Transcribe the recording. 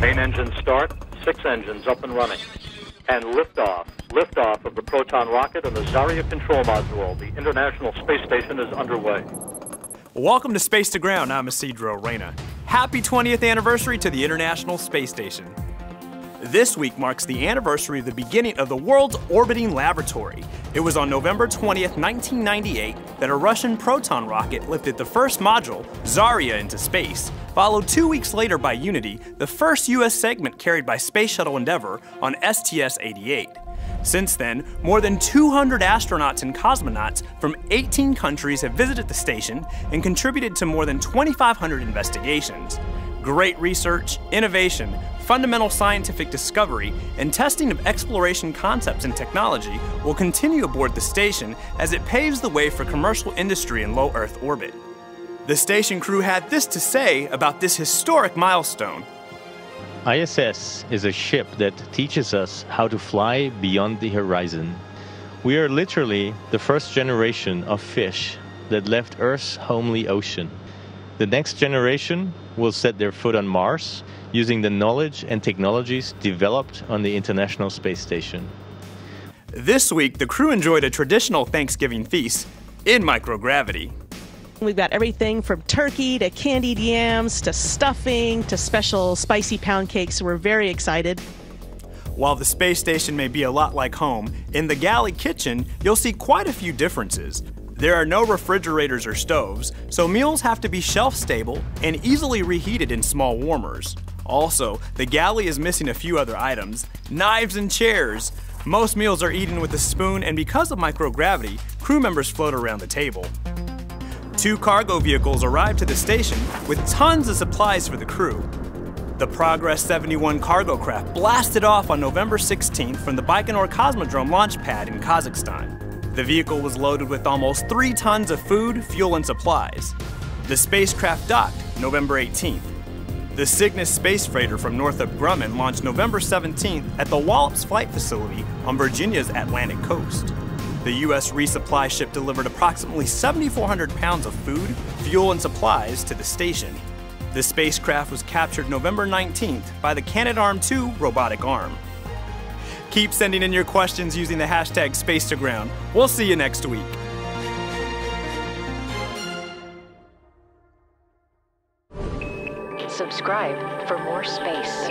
Main engine start, six engines up and running. And liftoff. Liftoff of the Proton rocket and the Zarya control module. The International Space Station is underway. Welcome to Space to Ground. I'm Isidro Reyna. Happy 20th anniversary to the International Space Station. This week marks the anniversary of the beginning of the world's orbiting laboratory. It was on November 20th, 1998, that a Russian Proton rocket lifted the first module, Zarya, into space, followed two weeks later by Unity, the first U.S. segment carried by Space Shuttle Endeavour on STS-88. Since then, more than 200 astronauts and cosmonauts from 18 countries have visited the station and contributed to more than 2,500 investigations. Great research, innovation, fundamental scientific discovery, and testing of exploration concepts and technology will continue aboard the station as it paves the way for commercial industry in low Earth orbit. The station crew had this to say about this historic milestone. ISS is a ship that teaches us how to fly beyond the horizon. We are literally the first generation of fish that left Earth's homely ocean. The next generation will set their foot on Mars using the knowledge and technologies developed on the International Space Station. This week, the crew enjoyed a traditional Thanksgiving feast in microgravity. We've got everything from turkey to candied yams to stuffing to special spicy pound cakes, so we're very excited. While the space station may be a lot like home, in the galley kitchen, you'll see quite a few differences. There are no refrigerators or stoves, so meals have to be shelf stable and easily reheated in small warmers. Also, the galley is missing a few other items knives and chairs. Most meals are eaten with a spoon, and because of microgravity, crew members float around the table. Two cargo vehicles arrived to the station with tons of supplies for the crew. The Progress 71 cargo craft blasted off on November 16th from the Baikonur Cosmodrome launch pad in Kazakhstan. The vehicle was loaded with almost three tons of food, fuel, and supplies. The spacecraft docked November 18th. The Cygnus space freighter from Northrop Grumman launched November 17th at the Wallops Flight Facility on Virginia's Atlantic coast. The U.S. resupply ship delivered approximately 7,400 pounds of food, fuel, and supplies to the station. The spacecraft was captured November 19th by the Canadarm2 robotic arm. Keep sending in your questions using the hashtag SpaceToGround. We'll see you next week. Subscribe for more space.